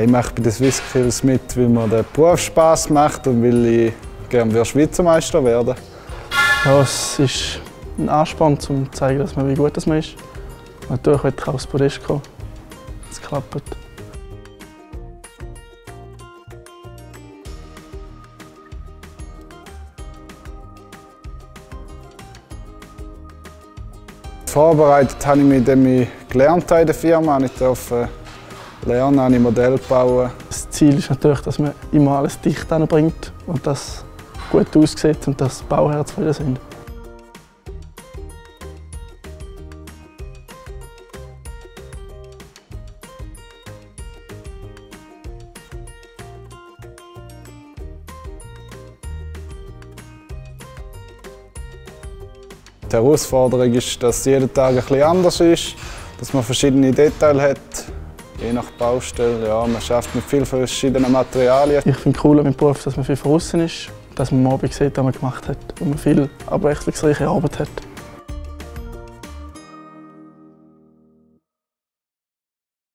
Ich mache bei den Swisskills mit, weil mir der Beruf Spass macht und weil ich gerne Schweizer Meister werden ja, Es ist ein Ansporn, um zu zeigen, dass man, wie gut man ist. Natürlich will ich auch aufs Podest kommen. Es klappt. Vorbereitet habe ich mich, indem ich gelernt habe in der Firma. Ich durfte lernen, ich Modell bauen. Das Ziel ist natürlich, dass man immer alles dicht anbringt und das gut aussieht und dass Bauherren zufrieden sind. Die Herausforderung ist, dass jeder Tag ein bisschen anders ist, dass man verschiedene Details hat, je nach Baustelle. Ja, man schafft mit vielen verschiedenen Materialien. Ich finde es cool mit dem Beruf, dass man viel draußen ist, dass man am Abend sieht, was man gemacht hat und man viel abwechslungsreiche Arbeit hat.